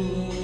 me.